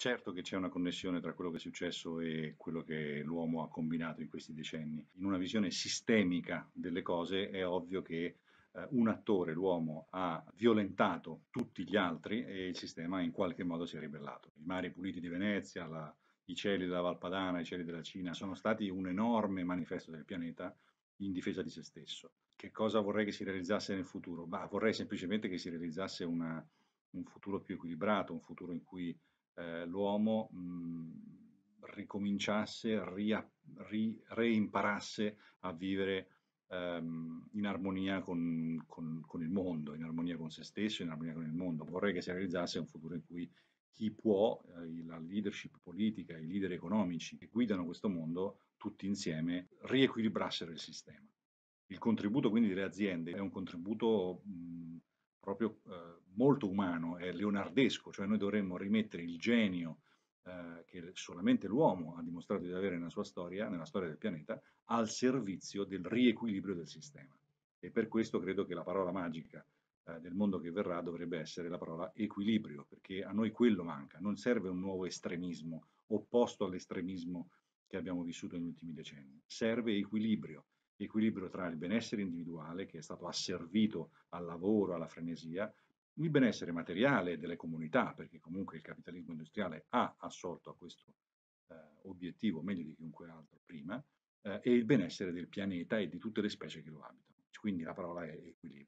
Certo che c'è una connessione tra quello che è successo e quello che l'uomo ha combinato in questi decenni. In una visione sistemica delle cose è ovvio che eh, un attore, l'uomo, ha violentato tutti gli altri e il sistema in qualche modo si è ribellato. I mari puliti di Venezia, la, i cieli della Valpadana, i cieli della Cina sono stati un enorme manifesto del pianeta in difesa di se stesso. Che cosa vorrei che si realizzasse nel futuro? Bah, vorrei semplicemente che si realizzasse una, un futuro più equilibrato, un futuro in cui eh, l'uomo ricominciasse, ria, ri, reimparasse a vivere ehm, in armonia con, con, con, il mondo, in armonia con se stesso, in armonia con il mondo. Vorrei che si realizzasse un futuro in cui chi può, eh, la leadership politica, i leader economici che guidano questo mondo, tutti insieme, riequilibrassero il sistema. Il contributo quindi delle aziende è un contributo mh, proprio eh, molto umano, è leonardesco, cioè noi dovremmo rimettere il genio eh, che solamente l'uomo ha dimostrato di avere nella sua storia, nella storia del pianeta, al servizio del riequilibrio del sistema. E per questo credo che la parola magica eh, del mondo che verrà dovrebbe essere la parola equilibrio, perché a noi quello manca, non serve un nuovo estremismo opposto all'estremismo che abbiamo vissuto negli ultimi decenni, serve equilibrio, equilibrio tra il benessere individuale che è stato asservito al lavoro, alla frenesia, il benessere materiale delle comunità, perché comunque il capitalismo industriale ha assolto a questo eh, obiettivo meglio di chiunque altro prima, eh, e il benessere del pianeta e di tutte le specie che lo abitano. Quindi la parola è equilibrio.